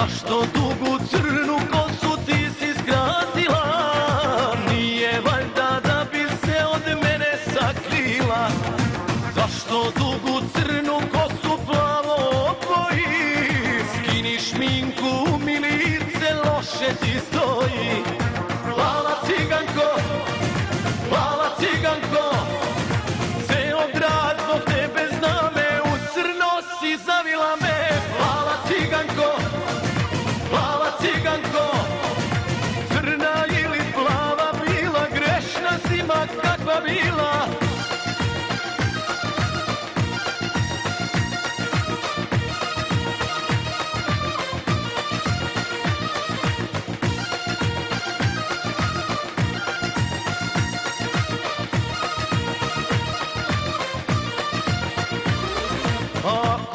Zašto dugu crnu kosu ti si skratila? Nije valjda da bi se od mene sakrila. Zašto dugu crnu kosu plavo oboji? Skini šminku mi lice loše ti stoji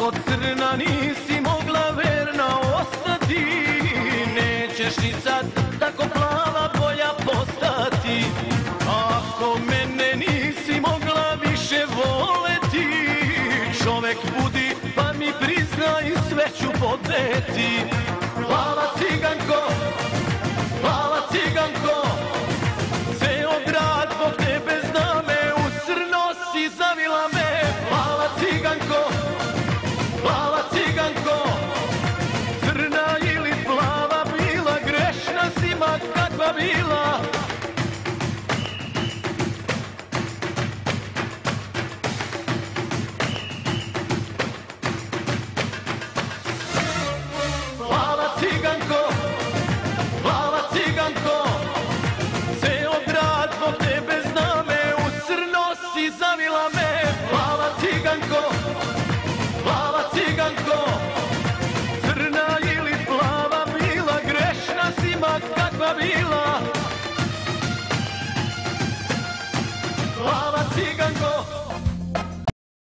Ako crna nisi mogla verna ostati. Nećeš ni sad tako plava boja postati. Ako mene nisi mogla više voleti Čovek budi pa mi priznaj sve ću podneti Plava ciganko, plava ciganko 别感动